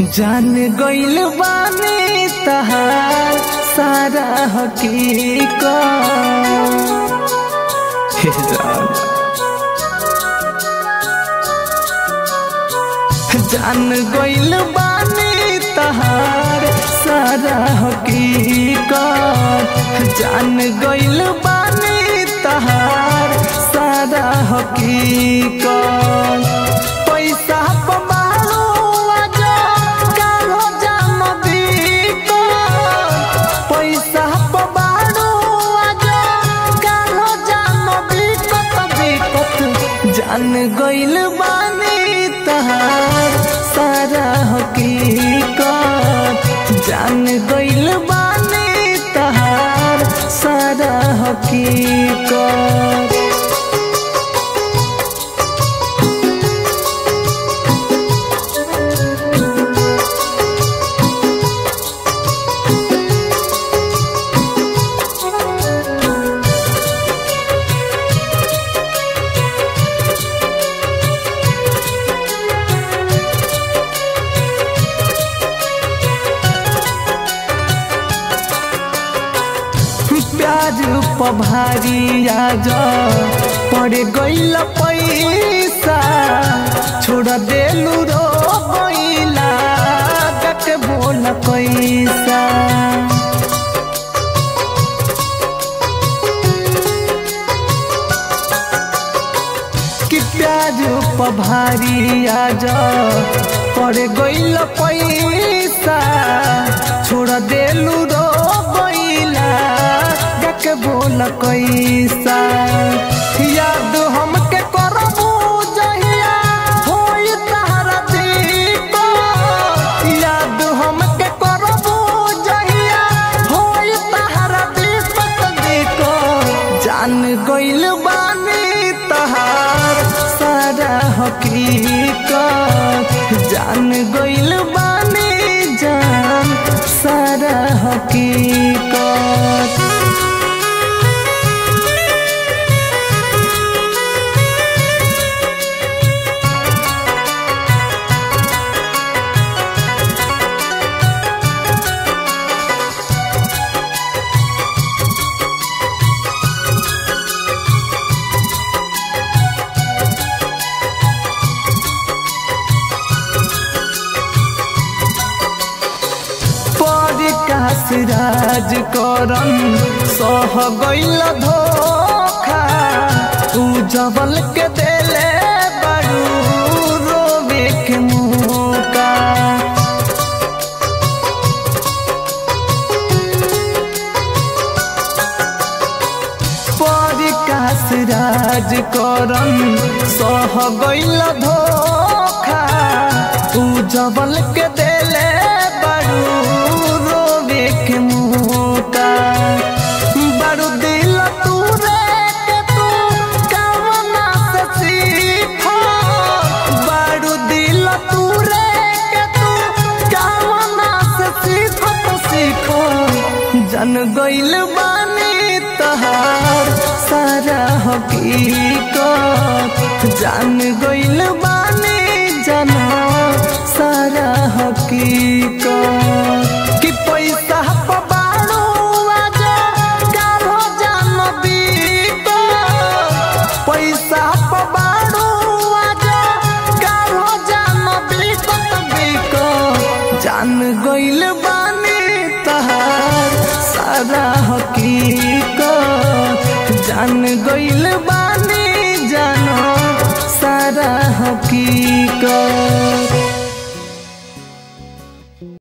जान गइल बानी तहार सारा हकीकत। जान जान गइल बानी तहार सारा हकीकत। जान गइल बानी तहार सारा हकीकत। गइल बानी तहार सारा हकीकत। जान गइल बानी तहार सारा हकीकत। प्याज पभारी आज पड़ गइल पैसा, छोड़ देलू रो गट बोल प्याज पभारी आज पड़ गइल पैसा बोल कैसा? याद हमके करबू याद हमके करबू जहिया। होई जान गइल बानी तहार। जान गइल सारा हकीकत। परिकाश राज करन सह गइल धोखा। तू जबल के देले बड़ू, रोवे के मुका। परिकाश राज करन सह गइल धोखा। तू जबल के देले जन गइल बानी तहार। सारा हकीकत जान गइल बानी जाना। सारा हकीकत कि पैसा पबाड़ू आजा कालो जान बीको पैसा पबाड़ू आजा कालो जान बीको तो बीको जान गइल हकीकत जान गइल बानी जानो सारा हकीकत